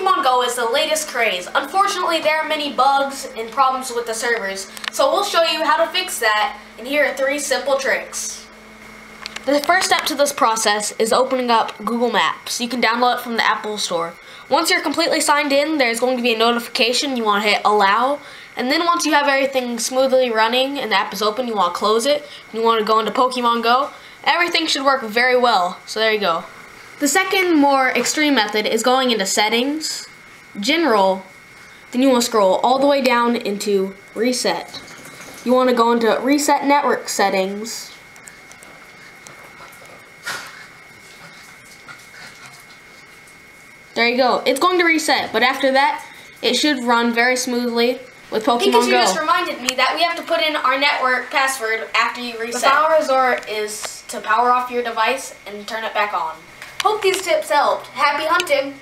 Pokemon Go is the latest craze. Unfortunately, there are many bugs and problems with the servers, so we'll show you how to fix that, and here are three simple tricks. The first step to this process is opening up Google Maps. You can download it from the Apple Store. Once you're completely signed in, there's going to be a notification. You want to hit allow. And then once you have everything smoothly running and the app is open, you want to close it. You want to go into Pokemon Go. Everything should work very well. So there you go. The second more extreme method is going into settings, general, then you want to scroll all the way down into reset. You want to go into reset network settings. There you go. It's going to reset, but after that, it should run very smoothly with Pokemon because you Go. just reminded me that we have to put in our network password after you reset. The reset. final resort is to power off your device and turn it back on. Hope these tips helped. Happy hunting!